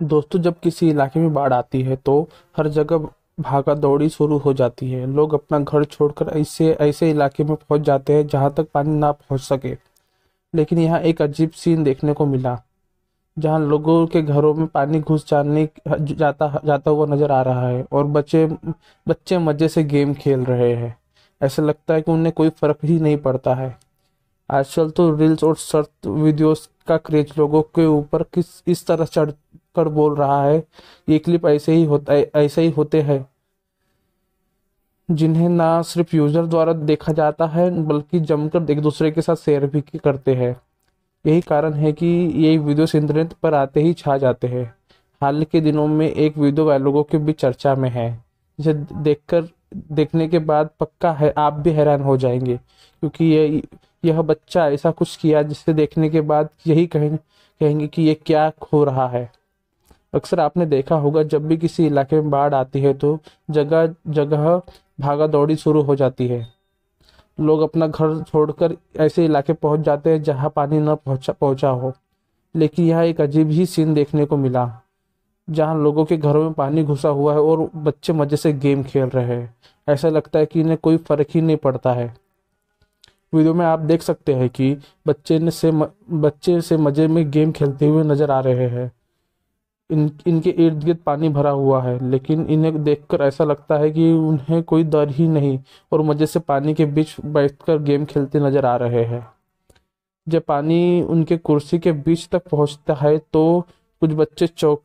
दोस्तों, जब किसी इलाके में बाढ़ आती है तो हर जगह भागा दौड़ी शुरू हो जाती है। लोग अपना घर छोड़कर ऐसे ऐसे इलाके में पहुँच जाते हैं, जहाँ तक पानी ना पहुँच सके। लेकिन यहाँ एक अजीब सीन देखने को मिला, जहाँ लोगों के घरों में पानी घुस जाने, जाता जाता हुआ नज़र आ रहा है और बच्चे बच्चे मज़े से गेम खेल रहे हैं। ऐसा लगता है कि उन्हें कोई फ़र्क ही नहीं पड़ता है। आजकल तो रील्स और शॉर्ट वीडियोस का क्रेज लोगों के ऊपर किस, इस तरह चढ़ कर बोल रहा है। ये क्लिप ऐसे ही होता है, ऐसे ही होते हैं। जिन्हें ना सिर्फ़ यूज़र द्वारा देखा जाता है, बल्कि जमकर एक दूसरे के साथ शेयर भी करते हैं। यही कारण है कि ये वीडियोस इंटरनेट पर आते ही छा जाते हैं। हाल के दिनों में एक वीडियो लोगों के बीच चर्चा में है। जिसे देखकर, देखने के बाद पक्का है, आप भी हैरान हो जाएँगे, क्योंकि ये, यह बच्चा ऐसा कुछ किया जिसे देखने के बाद यही कहेंगे कहेंगे कि ये क्या हो रहा है। अक्सर आपने देखा होगा, जब भी किसी इलाके में बाढ़ आती है तो जगह जगह भागा दौड़ी शुरू हो जाती है। लोग अपना घर छोड़कर ऐसे इलाके पहुँच जाते हैं जहाँ पानी न पहुँचा पहुँचा हो। लेकिन यहाँ एक अजीब ही सीन देखने को मिला, जहाँ लोगों के घरों में पानी घुसा हुआ है और बच्चे मज़े से गेम खेल रहे हैं। ऐसा लगता है कि इन्हें कोई फ़र्क ही नहीं पड़ता है। वीडियो में आप देख सकते हैं कि बच्चे ने से बच्चे से मज़े में गेम खेलते हुए नज़र आ रहे हैं। इन, इनके इर्द गिर्द पानी भरा हुआ है, लेकिन इन्हें देखकर ऐसा लगता है कि उन्हें कोई डर ही नहीं और मज़े से पानी के बीच बैठकर गेम खेलते नज़र आ रहे हैं। जब पानी उनके कुर्सी के बीच तक पहुँचता है तो कुछ बच्चे चौक,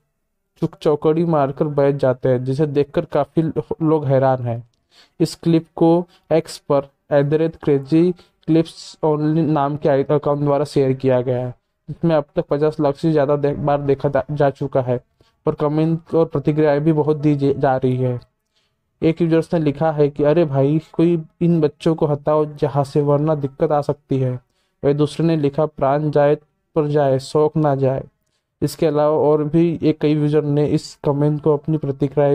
चुक चौकड़ी मारकर बैठ जाते हैं, जिसे देखकर काफ़ी लोग हैरान हैं। इस क्लिप को एक्स पर at the rate crazy clips only नाम के अकाउंट द्वारा शेयर किया गया है। जिसमें अब तक पचास लाख से ज़्यादा दे, बार देखा जा चुका है। और कमेंट और प्रतिक्रियाएँ भी बहुत दी जा रही है। एक यूज़र्स ने लिखा है कि अरे भाई कोई इन बच्चों को हटाओ जहाँ से वरना दिक्कत आ सकती है। वह दूसरे ने लिखा प्राण जाए पर जाए शौक ना जाए। इसके अलावा और भी एक कई यूज़र ने इस कमेंट को अपनी प्रतिक्रिया